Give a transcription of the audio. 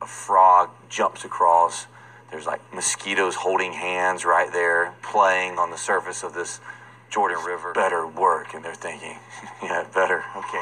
a, frog jumps across. There's like mosquitoes holding hands right there, playing on the surface of this Jordan River. Better work, and they're thinking, yeah, better. Okay.